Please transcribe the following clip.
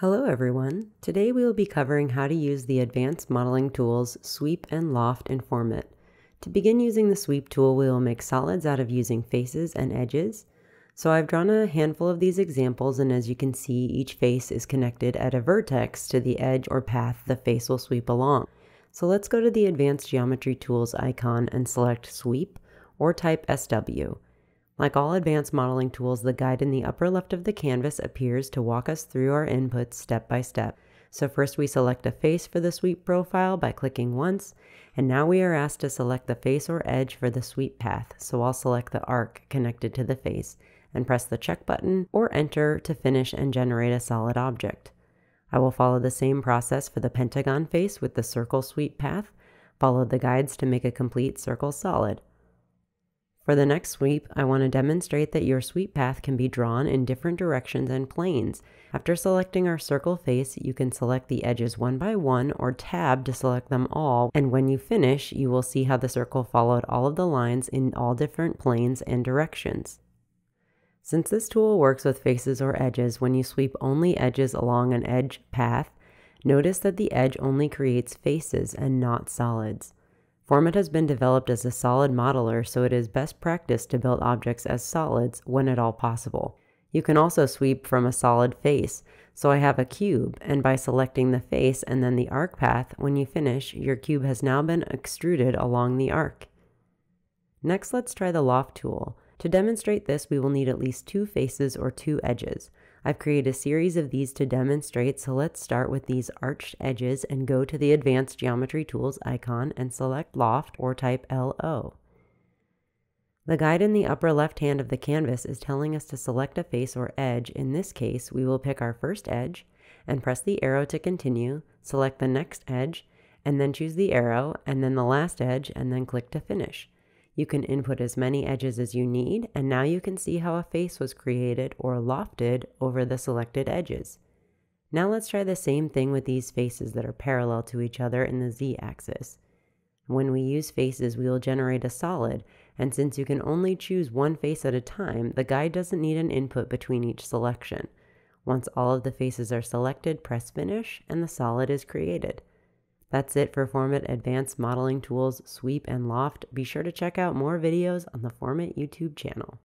Hello everyone. Today we will be covering how to use the advanced modeling tools Sweep and Loft in FormIt. To begin using the Sweep tool, we will make solids out of using faces and edges. So I've drawn a handful of these examples and as you can see, each face is connected at a vertex to the edge or path the face will sweep along. So let's go to the Advanced Geometry Tools icon and select Sweep or type SW. Like all advanced modeling tools, the guide in the upper left of the canvas appears to walk us through our inputs step by step. So first we select a face for the sweep profile by clicking once, and now we are asked to select the face or edge for the sweep path. So I'll select the arc connected to the face and press the check button or enter to finish and generate a solid object. I will follow the same process for the pentagon face with the circle sweep path, follow the guides to make a complete circle solid. For the next sweep, I want to demonstrate that your sweep path can be drawn in different directions and planes. After selecting our circle face, you can select the edges one by one or tab to select them all, and when you finish, you will see how the circle followed all of the lines in all different planes and directions. Since this tool works with faces or edges, when you sweep only edges along an edge path, notice that the edge only creates faces and not solids. FormIt has been developed as a solid modeler, so it is best practice to build objects as solids when at all possible. You can also sweep from a solid face. So I have a cube, and by selecting the face and then the arc path, when you finish, your cube has now been extruded along the arc. Next, let's try the loft tool. To demonstrate this, we will need at least two faces or two edges. I've created a series of these to demonstrate, so let's start with these arched edges and go to the Advanced Geometry Tools icon and select Loft or type LO. The guide in the upper left hand of the canvas is telling us to select a face or edge. In this case, we will pick our first edge and press the arrow to continue, select the next edge, and then choose the arrow, and then the last edge, and then click to finish. You can input as many edges as you need, and now you can see how a face was created or lofted over the selected edges. Now let's try the same thing with these faces that are parallel to each other in the z-axis. When we use faces, we will generate a solid, and since you can only choose one face at a time, the guide doesn't need an input between each selection. Once all of the faces are selected, press Finish, and the solid is created. That's it for FormIt Advanced Modeling Tools Sweep and Loft. Be sure to check out more videos on the FormIt YouTube channel.